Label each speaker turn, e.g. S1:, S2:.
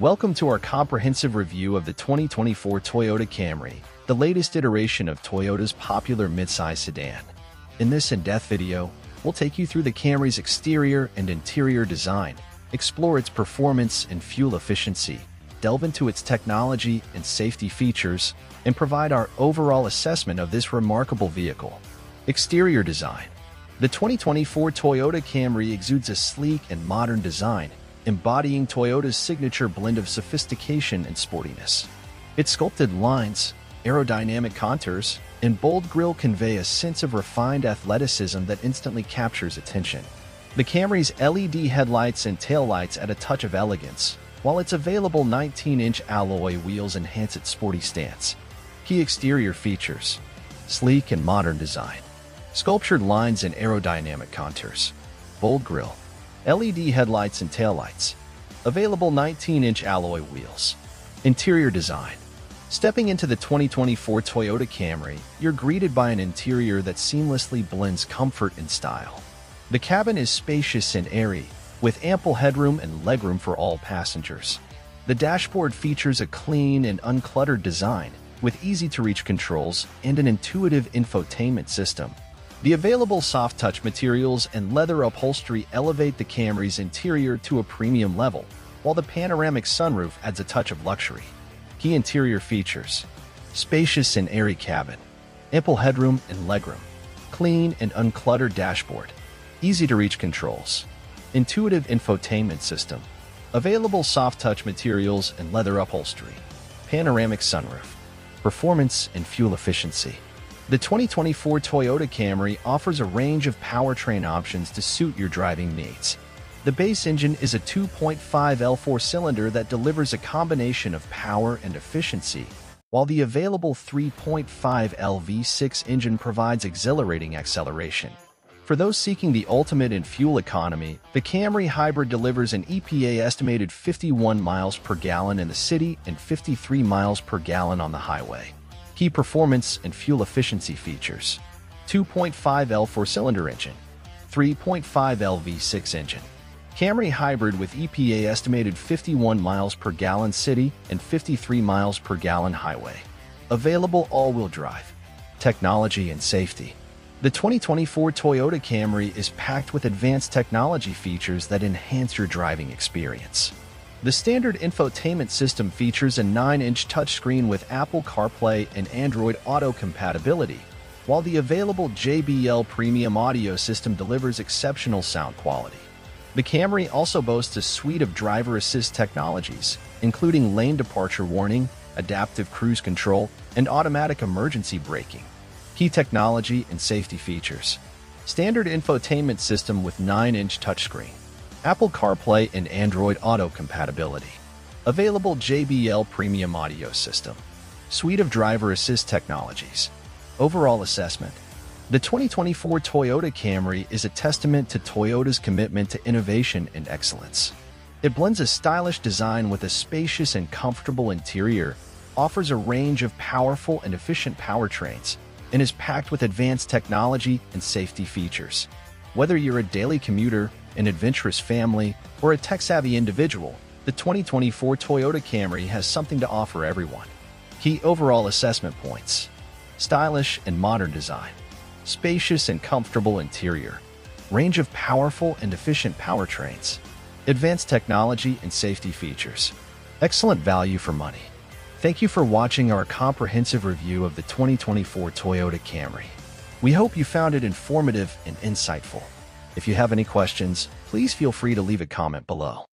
S1: Welcome to our comprehensive review of the 2024 Toyota Camry, the latest iteration of Toyota's popular midsize sedan. In this in-depth video, we'll take you through the Camry's exterior and interior design, explore its performance and fuel efficiency, delve into its technology and safety features, and provide our overall assessment of this remarkable vehicle. Exterior design. The 2024 Toyota Camry exudes a sleek and modern design, embodying Toyota's signature blend of sophistication and sportiness. Its sculpted lines, aerodynamic contours, and bold grille convey a sense of refined athleticism that instantly captures attention. The Camry's LED headlights and taillights add a touch of elegance, while its available 19-inch alloy wheels enhance its sporty stance. Key exterior features sleek and modern design, sculptured lines and aerodynamic contours, bold grille, LED headlights and taillights, available 19-inch alloy wheels, interior design. Stepping into the 2024 Toyota Camry, you're greeted by an interior that seamlessly blends comfort and style. The cabin is spacious and airy, with ample headroom and legroom for all passengers. The dashboard features a clean and uncluttered design, with easy-to-reach controls and an intuitive infotainment system. The available soft-touch materials and leather upholstery elevate the Camry's interior to a premium level, while the panoramic sunroof adds a touch of luxury. Key interior features spacious and airy cabin, ample headroom and legroom, clean and uncluttered dashboard, easy to reach controls, intuitive infotainment system, available soft touch materials and leather upholstery, panoramic sunroof, performance and fuel efficiency. The 2024 Toyota Camry offers a range of powertrain options to suit your driving needs. The base engine is a 2.5L four-cylinder that delivers a combination of power and efficiency, while the available 3.5L V6 engine provides exhilarating acceleration. For those seeking the ultimate in fuel economy, the Camry Hybrid delivers an EPA estimated 51 miles per gallon in the city and 53 miles per gallon on the highway. Key performance and fuel efficiency features 2.5L four-cylinder engine, 3.5L V6 engine. Camry Hybrid with EPA estimated 51 miles per gallon city and 53 miles per gallon highway. Available all-wheel drive. Technology and safety. The 2024 Toyota Camry is packed with advanced technology features that enhance your driving experience. The standard infotainment system features a 9-inch touchscreen with Apple CarPlay and Android Auto compatibility, while the available JBL Premium audio system delivers exceptional sound quality. The Camry also boasts a suite of driver assist technologies, including lane departure warning, adaptive cruise control, and automatic emergency braking. Key technology and safety features. Standard infotainment system with 9-inch touchscreen. Apple CarPlay and Android Auto compatibility. Available JBL Premium Audio System. Suite of driver assist technologies. Overall assessment. The 2024 Toyota Camry is a testament to Toyota's commitment to innovation and excellence. It blends a stylish design with a spacious and comfortable interior, offers a range of powerful and efficient powertrains, and is packed with advanced technology and safety features. Whether you're a daily commuter, an adventurous family, or a tech-savvy individual, the 2024 Toyota Camry has something to offer everyone. Key overall assessment points. Stylish and modern design. Spacious and comfortable interior. Range of powerful and efficient powertrains. Advanced technology and safety features. Excellent value for money. Thank you for watching our comprehensive review of the 2024 Toyota Camry. We hope you found it informative and insightful. If you have any questions, please feel free to leave a comment below.